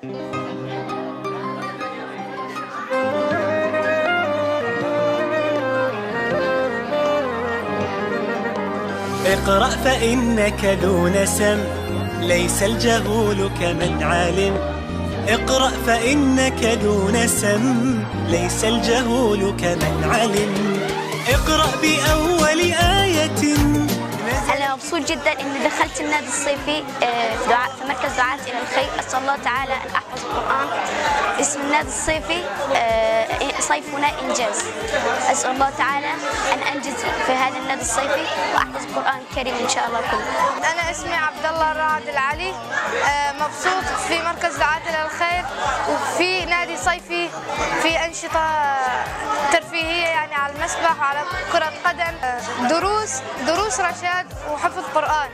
اقرأ فإنك ذو نسم ليس الجهول كمن علم اقرأ فإنك ذو نسم ليس الجهول كمن علم. اقرأ بأول آية مبسوط جدا إني دخلت النادي الصيفي آه، في دعاء في مركز دعاة إلى الخير. أسأل الله تعالى أن أحفظ القرآن اسم النادي الصيفي آه، صيفنا إنجاز. أسأل الله تعالى أن أنجز في هذا النادي الصيفي وأحفظ القرآن الكريم إن شاء الله كله. أنا اسمي عبد الله الرعد العلي آه، مبسوط في مركز دعاة إلى الخير. نادي صيفي في أنشطة ترفيهية يعني على المسبح وعلى كرة قدم دروس دروس رشاد وحفظ قرآن.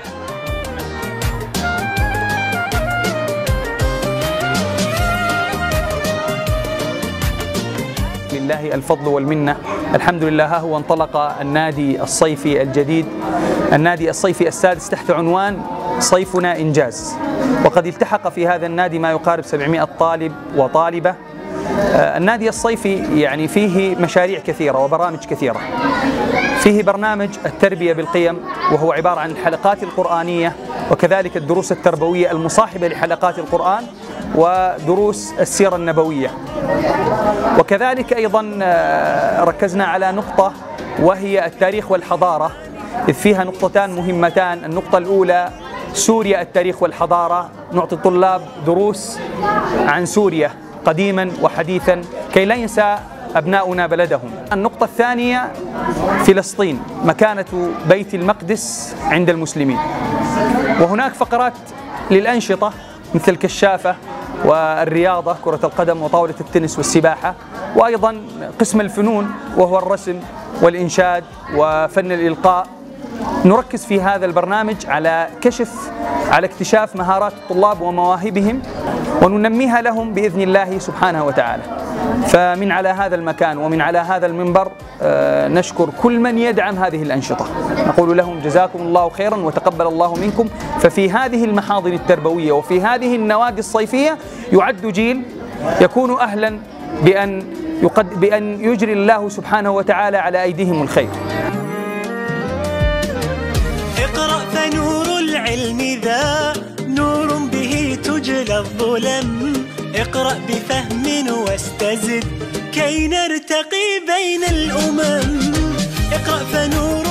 لله الفضل والمنة. الحمد لله. ها هو انطلق النادي الصيفي الجديد. النادي الصيفي السادس تحت عنوان صيفنا إنجاز. وقد التحق في هذا النادي ما يقارب 700 طالب وطالبة. آه، النادي الصيفي يعني فيه مشاريع كثيرة وبرامج كثيرة. فيه برنامج التربية بالقيم وهو عبارة عن الحلقات القرآنية وكذلك الدروس التربوية المصاحبة لحلقات القرآن ودروس السيرة النبوية. وكذلك أيضا آه، ركزنا على نقطة وهي التاريخ والحضارة. إذ فيها نقطتان مهمتان. النقطة الأولى سوريا التاريخ والحضارة. نعطي الطلاب دروس عن سوريا قديما وحديثا كي لا ينسى أبناؤنا بلدهم. النقطة الثانية فلسطين مكانة بيت المقدس عند المسلمين. وهناك فقرات للأنشطة مثل الكشافة والرياضة كرة القدم وطاولة التنس والسباحة وأيضا قسم الفنون وهو الرسم والإنشاد وفن الإلقاء. نركز في هذا البرنامج على كشف على اكتشاف مهارات الطلاب ومواهبهم وننميها لهم بإذن الله سبحانه وتعالى. فمن على هذا المكان ومن على هذا المنبر آه، نشكر كل من يدعم هذه الأنشطة. نقول لهم جزاكم الله خيرا وتقبل الله منكم ففي هذه المحاضن التربوية وفي هذه النوادي الصيفية يعد جيل يكون أهلا بأن يقد بأن يجري الله سبحانه وتعالى على أيديهم الخير. العلم ذا نور به تجلى الظلم. اقرأ بفهم واستزد كي نرتقي بين الأمم. اقرأ فنور